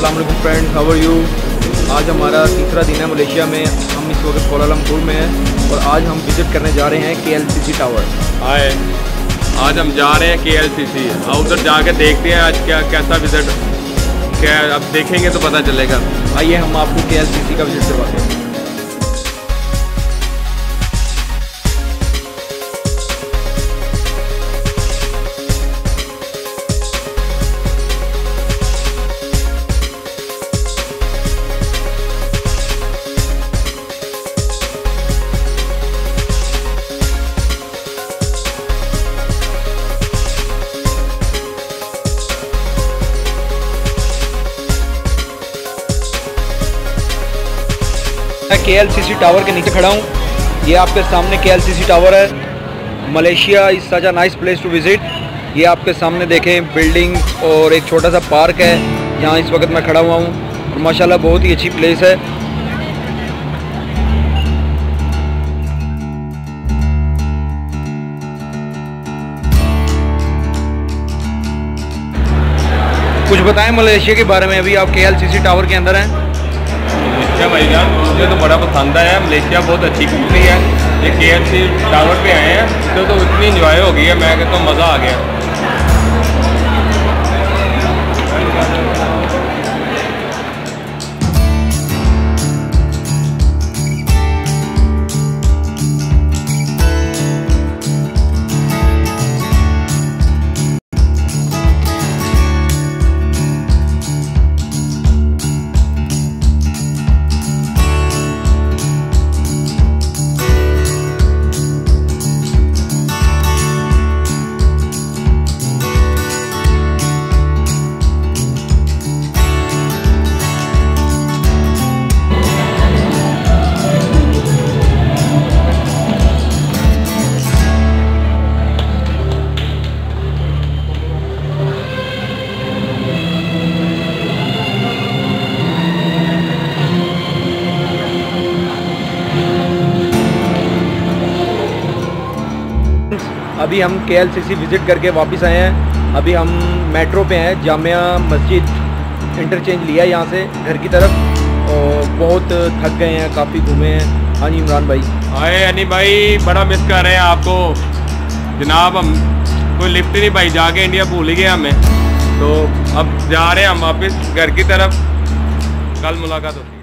अस्सलाम friend how are you आज हमारा तीसरा दिन है मलेशिया में। हम इस वक्त कोलालमपुर में हैं और आज हम विज़िट करने जा रहे हैं के एल सी सी टावर हाय आज हम जा रहे हैं के एल सी सी उधर जाके देखते हैं आज क्या कैसा विज़िट क्या अब देखेंगे तो पता चलेगा। आइए हम आपको के एल सी सी का विज़िट करवाते हैं। मैं के टावर के नीचे खड़ा हूँ। ये आपके सामने के टावर है। Malaysia is such a nice place to visit ये आपके सामने देखें बिल्डिंग और एक छोटा सा पार्क है। यहाँ इस वक्त मैं खड़ा हुआ हूँ और माशाल्लाह बहुत ही अच्छी प्लेस है। कुछ बताएँ मलेशिया के बारे में। अभी आप के टावर के अंदर हैं। मलेशिया भाईजान मुझे तो बड़ा पसंद आया मलेशिया बहुत अच्छी कंट्री है। ये के एफ़ टावर पे आए हैं तो, तो इतनी इंजॉय हो गई है मैं कहता तो हूँ मज़ा आ गया। अभी हम के विज़िट करके वापस आए हैं। अभी हम मेट्रो पे हैं, जामिया मस्जिद इंटरचेंज लिया यहाँ से, घर की तरफ़। और बहुत थक गए हैं, काफ़ी घूमे हैं। हाँ जी, इमरान भाई। हाय अनी भाई, बड़ा मिस कर रहे हैं आपको। जनाब, हम कोई लिफ्ट नहीं भाई जाके इंडिया भूल ही गया हमें। तो अब जा रहे हैं हम वापस, घर की तरफ़। कल मुलाकात होती